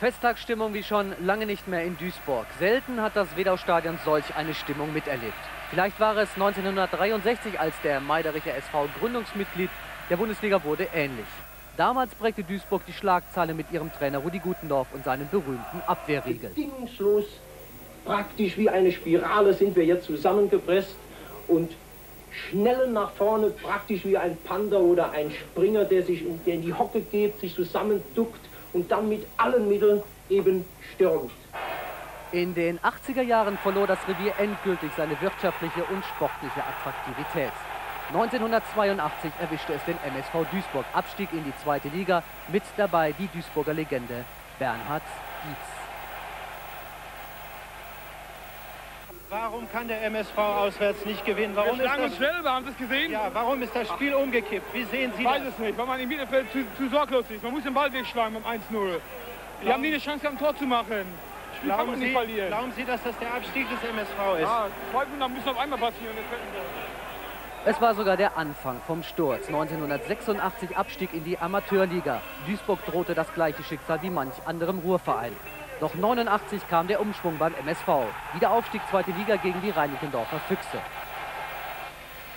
Festtagsstimmung wie schon lange nicht mehr in Duisburg. Selten hat das Wedau-Stadion solch eine Stimmung miterlebt. Vielleicht war es 1963, als der Meidericher SV Gründungsmitglied der Bundesliga wurde, ähnlich. Damals prägte Duisburg die Schlagzeile mit ihrem Trainer Rudi Gutendorf und seinem berühmten Abwehrriegel. Bedingungslos, praktisch wie eine Spirale sind wir jetzt zusammengepresst und schnellen nach vorne, praktisch wie ein Panda oder ein Springer, der sich in die Hocke geht, sich zusammenduckt und dann mit allen Mitteln eben stürmt. In den 80er Jahren verlor das Revier endgültig seine wirtschaftliche und sportliche Attraktivität. 1982 erwischte es den MSV Duisburg. Abstieg in die zweite Liga, mit dabei die Duisburger Legende Bernhard Dietz. Warum kann der MSV auswärts nicht gewinnen? Warum wir schlagen ist uns schnell, wir haben es gesehen. Ja, warum ist das Spiel umgekippt? Wie sehen Sie ich weiß das? es nicht, weil man im Mittelfeld zu, zu sorglos ist. Man muss den Ball wegschlagen beim 1-0. Wir haben nie eine Chance, am Tor zu machen. Spiel kann Glauben man Sie, nicht verlieren. glauben Sie, dass das der Abstieg des MSV ist? Ja, zwei Wunder müssen auf einmal passieren. Das. Es war sogar der Anfang vom Sturz. 1986 Abstieg in die Amateurliga. Duisburg drohte das gleiche Schicksal wie manch anderem Ruhrverein. Doch 89 kam der Umschwung beim MSV. Wiederaufstieg zweite Liga gegen die Reinickendorfer Füchse.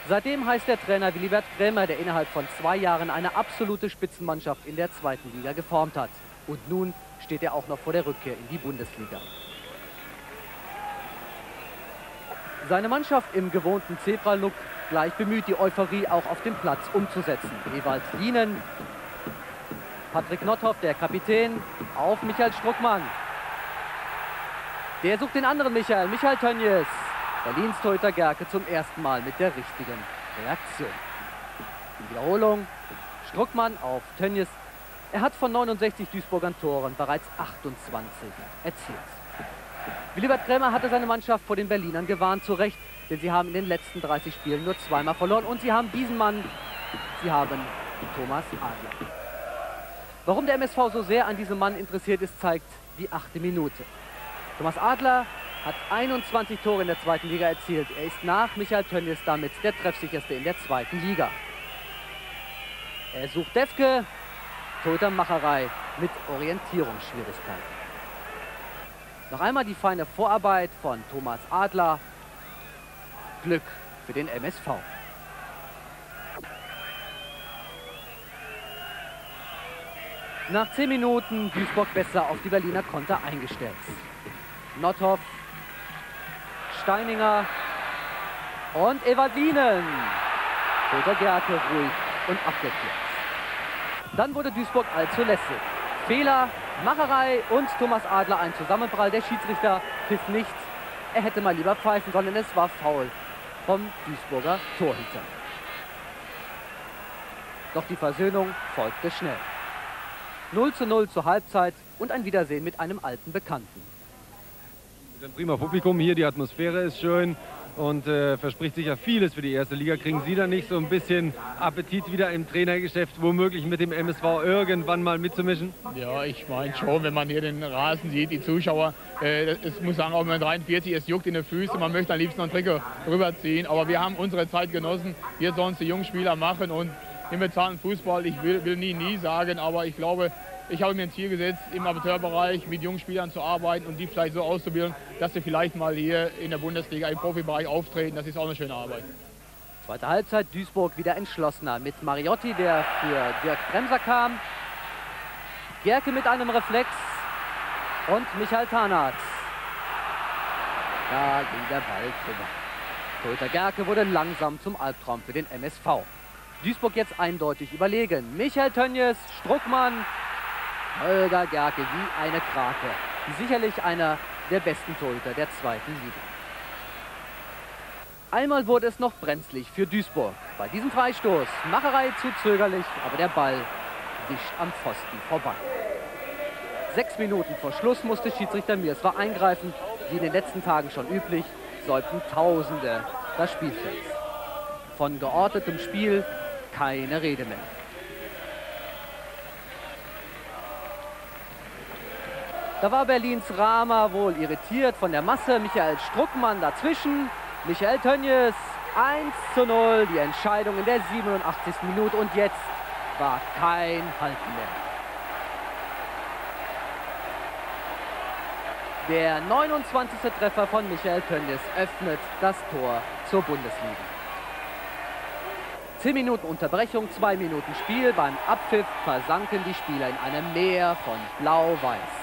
Seitdem heißt der Trainer Willibert Krämer, der innerhalb von zwei Jahren eine absolute Spitzenmannschaft in der zweiten Liga geformt hat. Und nun steht er auch noch vor der Rückkehr in die Bundesliga. Seine Mannschaft im gewohnten Zebra-Look gleich bemüht, die Euphorie auch auf dem Platz umzusetzen. Ewald Dienen, Patrick Notthoff, der Kapitän, auf Michael Struckmann. Der sucht den anderen Michael, Michael Tönjes. Berlins Torhüter Gerke zum ersten Mal mit der richtigen Reaktion. Die Wiederholung. Struckmann auf Tönjes. Er hat von 69 Duisburgern Toren bereits 28 erzielt. Willibert Krämer hatte seine Mannschaft vor den Berlinern gewarnt, zu Recht, denn sie haben in den letzten 30 Spielen nur zweimal verloren und sie haben diesen Mann, sie haben Thomas Adler. Warum der MSV so sehr an diesem Mann interessiert ist, zeigt die achte Minute. Thomas Adler hat 21 Tore in der zweiten Liga erzielt. Er ist nach Michael Tönnies damit der treffsicherste in der zweiten Liga. Er sucht Defke, Torhütermacherei mit Orientierungsschwierigkeiten. Noch einmal die feine Vorarbeit von Thomas Adler. Glück für den MSV. Nach 10 Minuten Duisburg besser auf die Berliner Konter eingestellt. Nothoff, Steininger und Evadinen. Peter Gerke ruhig und abgeklärt. Dann wurde Duisburg allzu lässig. Fehler, Macherei und Thomas Adler ein Zusammenprall. Der Schiedsrichter pfiff nicht. Er hätte mal lieber pfeifen sollen, es war faul vom Duisburger Torhüter. Doch die Versöhnung folgte schnell. 0 zu 0 zur Halbzeit und ein Wiedersehen mit einem alten Bekannten. Ist ein prima Publikum hier, die Atmosphäre ist schön und äh, verspricht sicher vieles für die erste Liga. Kriegen Sie da nicht so ein bisschen Appetit wieder im Trainergeschäft, womöglich mit dem MSV irgendwann mal mitzumischen? Ja, ich meine schon, wenn man hier den Rasen sieht, die Zuschauer, äh, es muss sagen, auch wenn man 43 es juckt in den Füßen, man möchte am liebsten noch ein Trikot rüberziehen, aber wir haben unsere Zeit genossen, wir sollen es die jungen machen und im bezahlten Fußball, ich will, will nie, nie sagen, aber ich glaube, ich habe mir ein Ziel gesetzt, im Amateurbereich mit jungen Spielern zu arbeiten und die vielleicht so auszubilden, dass sie vielleicht mal hier in der Bundesliga im Profibereich auftreten. Das ist auch eine schöne Arbeit. Zweite Halbzeit, Duisburg wieder entschlossener mit Mariotti, der für Dirk Bremser kam. Gerke mit einem Reflex und Michael Tarnath. Da ging der Ball drüber. Torhüter Gerke wurde langsam zum Albtraum für den MSV. Duisburg jetzt eindeutig überlegen. Michael Tönjes, Struckmann, Holger Gerke wie eine Krake. Sicherlich einer der besten Torhüter der zweiten Liga. Einmal wurde es noch brenzlig für Duisburg. Bei diesem Freistoß, Macherei zu zögerlich, aber der Ball wischt am Pfosten vorbei. Sechs Minuten vor Schluss musste Schiedsrichter Mirswa eingreifen. Wie in den letzten Tagen schon üblich, säumten Tausende das Spielfeld. Von geordnetem Spiel keine Rede mehr. Da war Berlins Rama wohl irritiert von der Masse. Michael Struckmann dazwischen. Michael Tönjes 1 zu 0. Die Entscheidung in der 87. Minute. Und jetzt war kein Halten mehr. Der 29. Treffer von Michael Tönnies öffnet das Tor zur Bundesliga. 10 Minuten Unterbrechung, 2 Minuten Spiel. Beim Abpfiff versanken die Spieler in einem Meer von Blau-Weiß.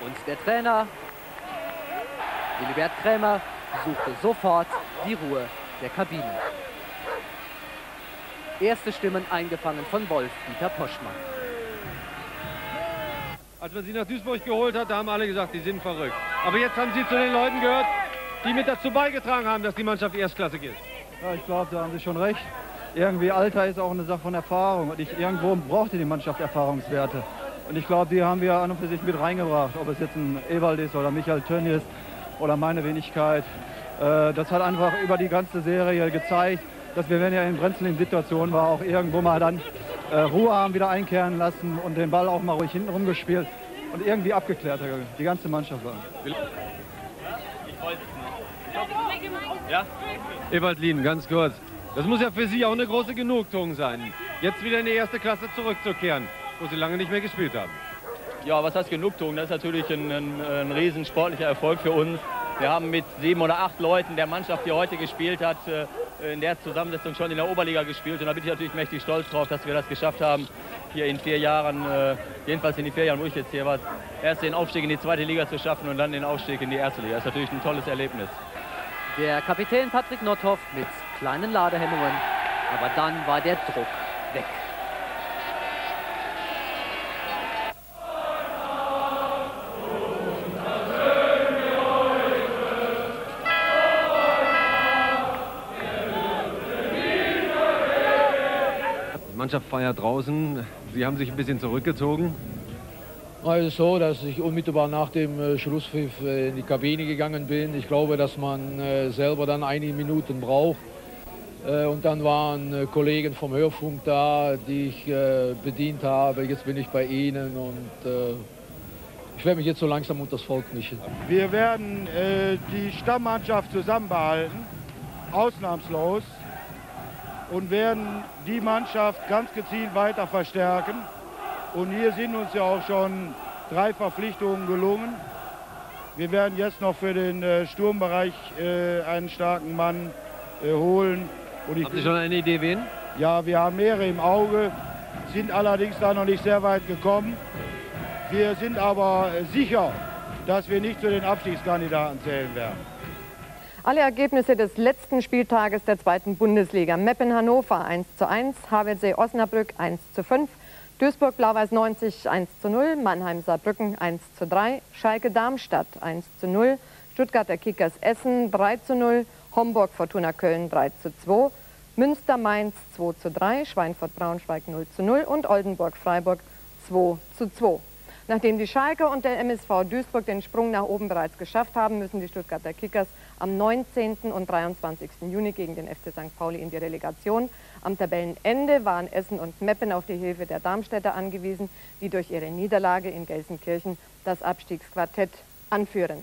Und der Trainer, Willibert Krämer, suchte sofort die Ruhe der Kabine. Erste Stimmen eingefangen von Wolf-Dieter Poschmann. Als man sie nach Duisburg geholt hat, da haben alle gesagt, die sind verrückt. Aber jetzt haben sie zu den Leuten gehört, die mit dazu beigetragen haben, dass die Mannschaft erstklassig ist. Ja, ich glaube, da haben Sie schon recht. Irgendwie Alter ist auch eine Sache von Erfahrung. Und ich, irgendwo brauchte die Mannschaft Erfahrungswerte. Und ich glaube, die haben wir an und für sich mit reingebracht. Ob es jetzt ein Ewald ist oder Michael Tönnies oder meine Wenigkeit. Äh, das hat einfach über die ganze Serie gezeigt, dass wir, wenn er in brenzlichen Situationen war, auch irgendwo mal dann äh, Ruhe haben wieder einkehren lassen und den Ball auch mal ruhig hinten rumgespielt und irgendwie abgeklärt, die ganze Mannschaft war. Ja? Ewald Lien, ganz kurz. Das muss ja für Sie auch eine große Genugtuung sein, jetzt wieder in die erste Klasse zurückzukehren, wo Sie lange nicht mehr gespielt haben. Ja, was heißt Genugtuung? Das ist natürlich ein, ein, ein riesen sportlicher Erfolg für uns. Wir haben mit sieben oder acht Leuten der Mannschaft, die heute gespielt hat, äh, in der Zusammensetzung schon in der Oberliga gespielt. Und da bin ich natürlich mächtig stolz drauf, dass wir das geschafft haben, hier in vier Jahren, äh, jedenfalls in den vier Jahren, wo ich jetzt hier war, erst den Aufstieg in die zweite Liga zu schaffen und dann den Aufstieg in die erste Liga. Das ist natürlich ein tolles Erlebnis. Der Kapitän Patrick Nothoff mit kleinen Ladehemmungen, aber dann war der Druck weg. Mannschaft feiert draußen. Sie haben sich ein bisschen zurückgezogen. Also so, dass ich unmittelbar nach dem äh, Schlusspfiff äh, in die Kabine gegangen bin. Ich glaube, dass man äh, selber dann einige Minuten braucht. Und dann waren Kollegen vom Hörfunk da, die ich bedient habe. Jetzt bin ich bei Ihnen und ich werde mich jetzt so langsam unter das Volk mischen. Wir werden die Stammmannschaft zusammenbehalten, ausnahmslos und werden die Mannschaft ganz gezielt weiter verstärken. Und hier sind uns ja auch schon drei Verpflichtungen gelungen. Wir werden jetzt noch für den äh, Sturmbereich äh, einen starken Mann äh, holen. Und Haben Sie schon eine Idee, wen? Ja, wir haben mehrere im Auge, sind allerdings da noch nicht sehr weit gekommen. Wir sind aber sicher, dass wir nicht zu den Abstiegskandidaten zählen werden. Alle Ergebnisse des letzten Spieltages der zweiten Bundesliga. Meppen Hannover 1 zu 1, HWC Osnabrück 1 zu 5, Duisburg Blau-Weiß 90 1 zu 0, Mannheim Saarbrücken 1 zu 3, Schalke Darmstadt 1 zu 0, Stuttgarter Kickers Essen 3 zu 0, Homburg Fortuna Köln 3 zu 2, Münster Mainz 2 zu 3, Schweinfurt Braunschweig 0 zu 0 und Oldenburg Freiburg 2 zu 2. Nachdem die Schalke und der MSV Duisburg den Sprung nach oben bereits geschafft haben, müssen die Stuttgarter Kickers am 19. und 23. Juni gegen den FC St. Pauli in die Relegation. Am Tabellenende waren Essen und Meppen auf die Hilfe der Darmstädter angewiesen, die durch ihre Niederlage in Gelsenkirchen das Abstiegsquartett anführen.